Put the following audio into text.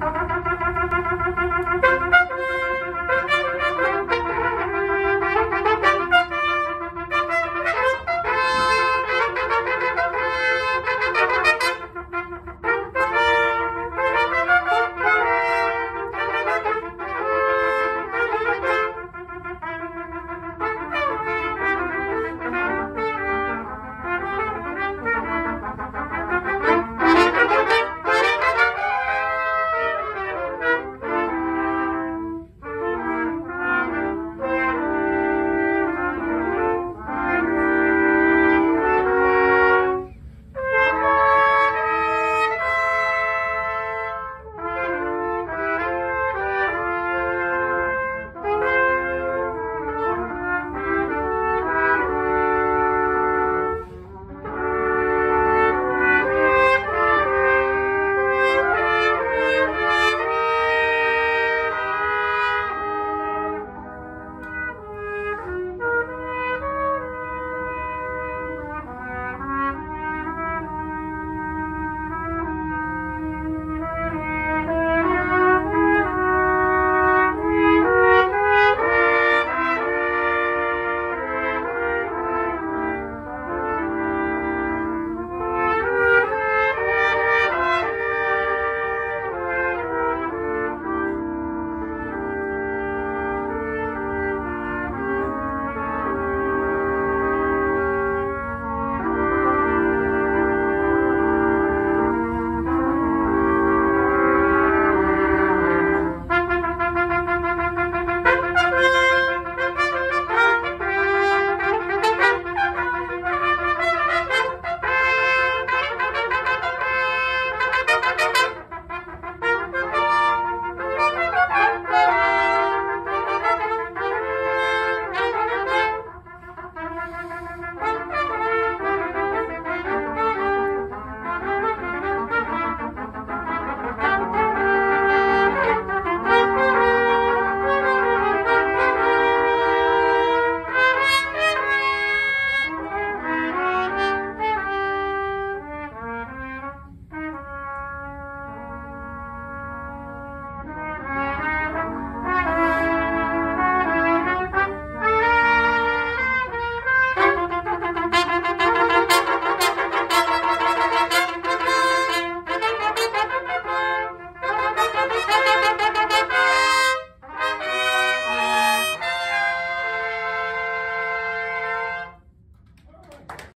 Música